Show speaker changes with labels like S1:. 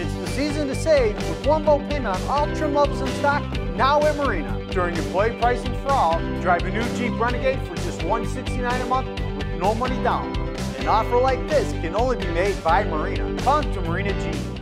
S1: It's the season to save with one low payment on all trim levels in stock now at Marina. During employee pricing for all, drive a new Jeep Renegade for just $169 a month with no money down. An offer like this can only be made by Marina. Come to Marina Jeep.